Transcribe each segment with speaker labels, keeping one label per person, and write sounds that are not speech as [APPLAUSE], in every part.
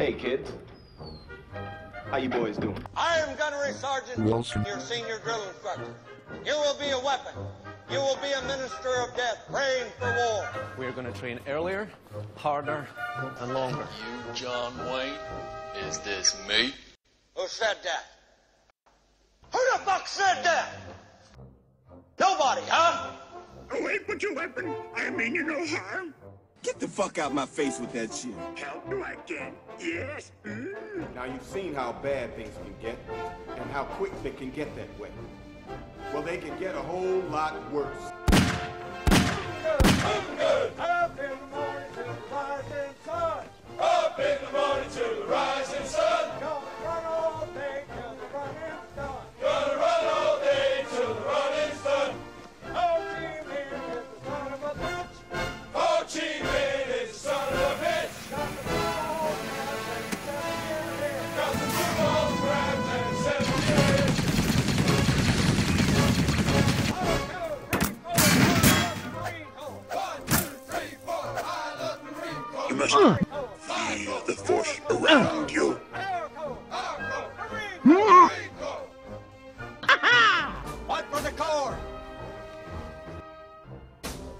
Speaker 1: Hey, kids. How you boys doing? I am Gunnery Sergeant Wilson,
Speaker 2: your senior drill instructor. You will be a weapon. You will be a minister of death, praying for war.
Speaker 3: We're going to train earlier, harder, and longer.
Speaker 4: You, John Wayne? Is this me?
Speaker 2: Who said that? Who the fuck said that? Nobody, huh?
Speaker 5: Away, put your weapon. I mean you no harm.
Speaker 6: Get the fuck out my face with that shit.
Speaker 5: Help you I can. Yes. Mm.
Speaker 7: Now you've seen how bad things can get and how quick they can get that way. Well, they can get a whole lot worse.
Speaker 8: Marine Corps.
Speaker 5: Feel the force around you. [LAUGHS]
Speaker 2: One for the Corps.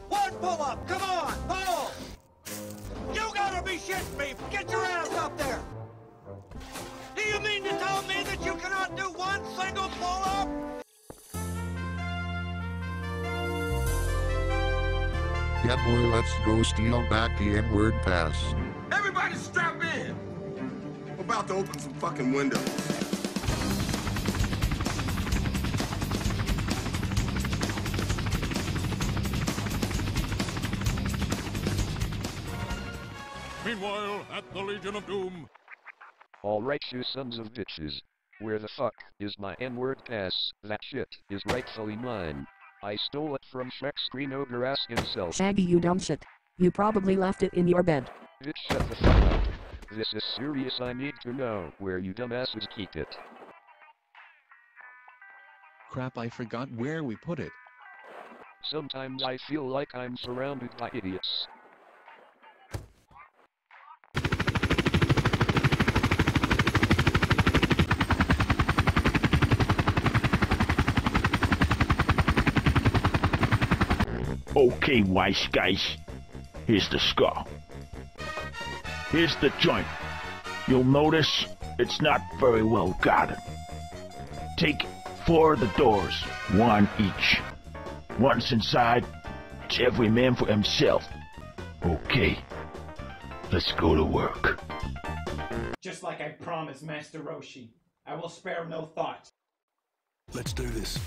Speaker 2: One pull up. Come on, pull. You gotta be shitting me. Get your ass up there.
Speaker 1: Yeah boy let's go steal back the N-word pass.
Speaker 6: Everybody strap in. I'm about to open some fucking windows.
Speaker 9: Meanwhile, at the Legion of Doom.
Speaker 10: Alright you sons of bitches. Where the fuck is my N-word pass? That shit is rightfully mine. I stole it from Shrek Screen Ogre ass himself.
Speaker 11: Shaggy, you dumb shit. You probably left it in your bed.
Speaker 10: Bitch shut the fuck up. This is serious I need to know where you dumbasses keep it.
Speaker 12: Crap, I forgot where we put it.
Speaker 10: Sometimes I feel like I'm surrounded by idiots.
Speaker 5: Okay, wise guys. Here's the skull. Here's the joint. You'll notice it's not very well guarded. Take four of the doors, one each. Once inside, it's every man for himself. Okay, let's go to work.
Speaker 13: Just like I promised Master Roshi, I will spare no thought.
Speaker 14: Let's do this.